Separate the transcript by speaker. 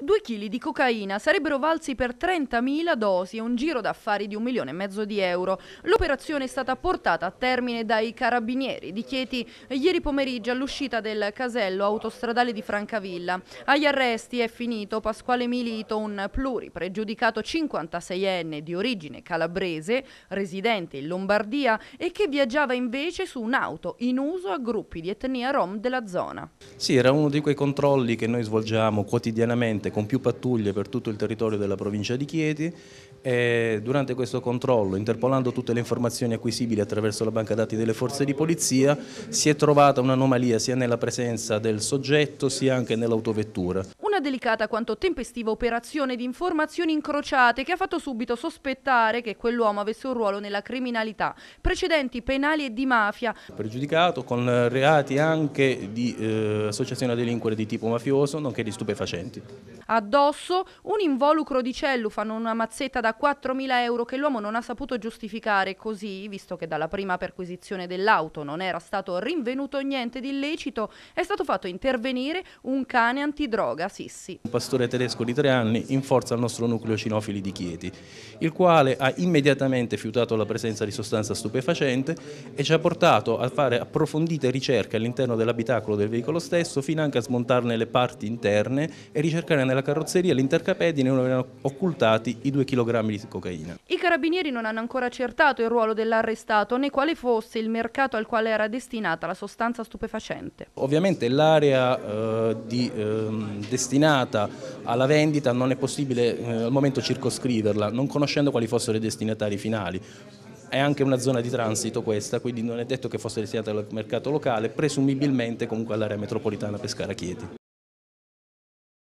Speaker 1: Due chili di cocaina sarebbero valsi per 30.000 dosi e un giro d'affari di un milione e mezzo di euro. L'operazione è stata portata a termine dai carabinieri di Chieti ieri pomeriggio all'uscita del casello autostradale di Francavilla. Agli arresti è finito Pasquale Milito, un pluripregiudicato 56enne di origine calabrese, residente in Lombardia e che viaggiava invece su un'auto in uso a gruppi di etnia rom della zona.
Speaker 2: Sì, era uno di quei controlli che noi svolgiamo quotidianamente con più pattuglie per tutto il territorio della provincia di Chieti e durante questo controllo, interpolando tutte le informazioni acquisibili attraverso la banca dati delle forze di polizia, si è trovata un'anomalia sia nella presenza del soggetto sia anche nell'autovettura.
Speaker 1: Una delicata quanto tempestiva operazione di informazioni incrociate che ha fatto subito sospettare che quell'uomo avesse un ruolo nella criminalità, precedenti penali e di mafia.
Speaker 2: Pregiudicato con reati anche di eh, associazione a delinquere di tipo mafioso, nonché di stupefacenti.
Speaker 1: Addosso un involucro di cellufano, una mazzetta da 4.000 euro che l'uomo non ha saputo giustificare così, visto che dalla prima perquisizione dell'auto non era stato rinvenuto niente di illecito, è stato fatto intervenire un cane antidroga, Sissi.
Speaker 2: Un pastore tedesco di tre anni in forza al nostro nucleo cinofili di Chieti, il quale ha immediatamente fiutato la presenza di sostanza stupefacente e ci ha portato a fare approfondite ricerche all'interno dell'abitacolo del veicolo stesso, fino anche a smontarne le parti interne e ricercare nella carrozzeria l'intercapedine dove erano occultati i due chilogrammi di cocaina.
Speaker 1: I carabinieri non hanno ancora accertato il ruolo dell'arrestato né quale fosse il mercato al quale era destinata la sostanza stupefacente.
Speaker 2: Ovviamente l'area eh, eh, destinata alla vendita non è possibile eh, al momento circoscriverla, non conoscendo quali fossero i destinatari finali. È anche una zona di transito questa, quindi non è detto che fosse destinata al mercato locale, presumibilmente comunque all'area metropolitana Pescara-Chieti.